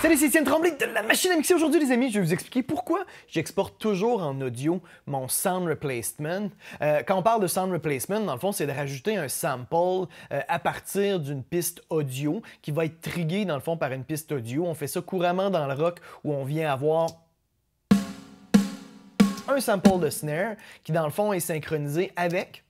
Salut, c'est Étienne Tremblay de la machine à. Aujourd'hui, les amis, je vais vous expliquer pourquoi j'exporte toujours en audio mon sound replacement. Euh, quand on parle de sound replacement, dans le fond, c'est de rajouter un sample euh, à partir d'une piste audio qui va être triguée, dans le fond, par une piste audio. On fait ça couramment dans le rock où on vient avoir un sample de snare qui, dans le fond, est synchronisé avec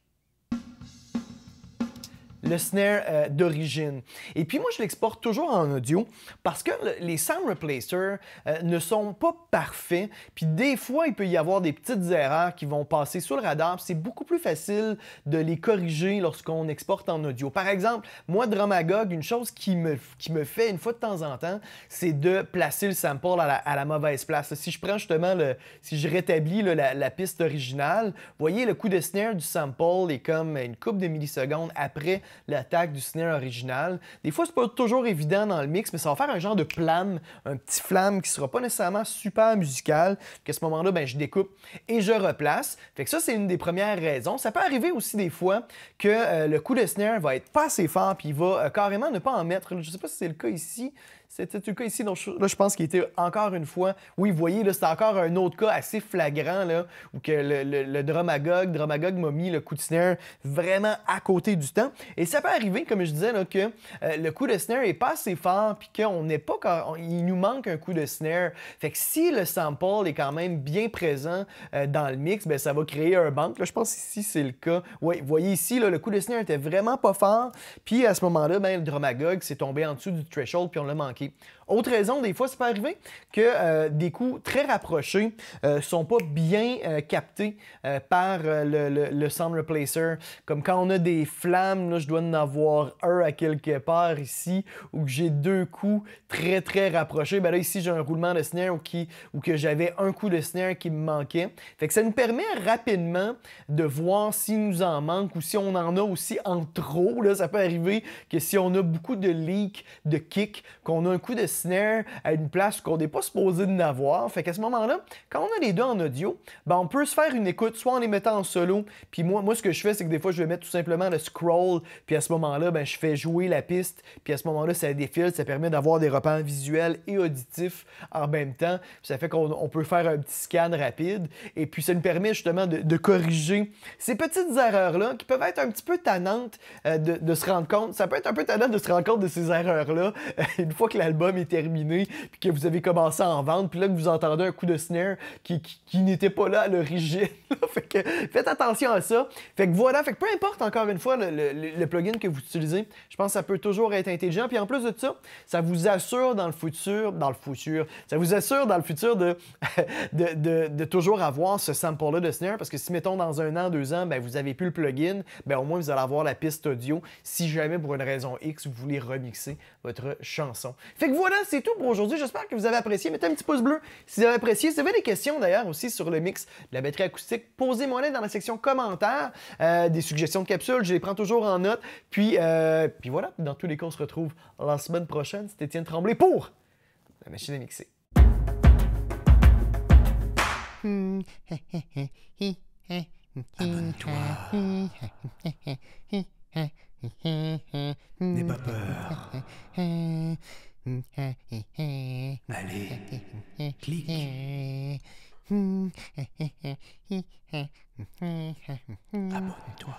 le snare euh, d'origine. Et puis moi, je l'exporte toujours en audio parce que les sound replacers euh, ne sont pas parfaits. Puis des fois, il peut y avoir des petites erreurs qui vont passer sous le radar. C'est beaucoup plus facile de les corriger lorsqu'on exporte en audio. Par exemple, moi, Drumagog, une chose qui me, qui me fait une fois de temps en temps, c'est de placer le sample à la, mauvaise place. Si je prends justement le, si je rétablis la, la, piste originale, voyez, le coup de snare du sample est comme une coupe de millisecondes après l'attaque du snare original. Des fois, c'est pas toujours évident dans le mix, mais ça va faire un genre de plame, un petit flamme qui sera pas nécessairement super musical. Qu'à ce moment-là, ben, je découpe et je replace. Fait que ça, c'est une des premières raisons. Ça peut arriver aussi des fois que euh, le coup de snare va être pas assez fort puis il va euh, carrément ne pas en mettre. Je sais pas si c'est le cas ici. C'était le cas ici. Là, je pense qu'il était encore une fois. Oui, vous voyez, là, c'est encore un autre cas assez flagrant, là, où que le, le, le m'a mis le coup de snare vraiment à côté du temps. Ça peut arriver, comme je disais, là, que euh, le coup de snare est pas assez fort, puis qu'on n'est pas. Il nous manque un coup de snare. Fait que si le sample est quand même bien présent euh, dans le mix, ben, ça va créer un bank. Là, je pense ici, c'est le cas. Oui, vous voyez ici, là, le coup de snare était vraiment pas fort. Puis à ce moment-là, ben, le Drumagog s'est tombé en dessous du threshold, puis on l'a manqué. Autre raison, des fois, ça peut arriver que euh, des coups très rapprochés ne euh, sont pas bien euh, captés par le, sound replacer. Comme quand on a des flammes, là, je dois en avoir un à quelque part ici, ou que j'ai deux coups très très rapprochés. Ben là, ici, j'ai un roulement de snare ou, qui, ou que j'avais un coup de snare qui me manquait. Fait que ça nous permet rapidement de voir s'il nous en manque ou si on en a aussi en trop. Là, ça peut arriver que si on a beaucoup de leaks, de kicks, qu'on a un coup de snare à une place qu'on n'est pas supposé de n'avoir. Fait qu'à ce moment-là, quand on a les deux en audio, ben on peut se faire une écoute soit en les mettant en solo, puis moi, moi ce que je fais, c'est que des fois, je vais mettre tout simplement le scroll, puis à ce moment-là, ben, je fais jouer la piste, puis à ce moment-là, ça défile, ça permet d'avoir des repères visuels et auditifs en même temps. Ça fait qu'on peut faire un petit scan rapide, et puis ça nous permet justement de, corriger ces petites erreurs-là qui peuvent être un petit peu tannantes euh, de, se rendre compte. Ça peut être un peu tannant de se rendre compte de ces erreurs-là une fois que l'album est terminé, puis que vous avez commencé à en vendre, puis là que vous entendez un coup de snare qui, n'était pas là à l'origine. fait que faites attention à ça. Fait que voilà, fait que peu importe encore une fois le, plugin que vous utilisez, je pense que ça peut toujours être intelligent. Puis en plus de ça, ça vous assure dans le futur, dans le futur, ça vous assure dans le futur de, de, toujours avoir ce sample-là de snare, parce que si mettons dans un an, deux ans, ben, vous avez plus le plugin, ben, au moins vous allez avoir la piste audio si jamais pour une raison X vous voulez remixer votre chanson. Fait que voilà, c'est tout pour aujourd'hui. J'espère que vous avez apprécié. Mettez un petit pouce bleu si vous avez apprécié. Si vous avez des questions d'ailleurs aussi sur le mix de la batterie acoustique, posez-moi dans la section commentaires. Euh, des suggestions de capsules, je les prends toujours en note. Puis, euh, puis voilà, dans tous les cas, on se retrouve la semaine prochaine. C'était Étienne Tremblay pour la machine à mixer. Abonne-toi. N'aie pas peur. Allez, clique. Abonne-toi.